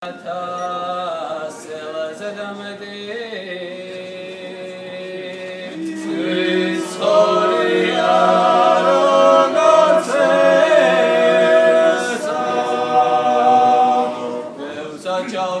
ta sela zadamadi Svisoria rogace sa. Deu sa ceau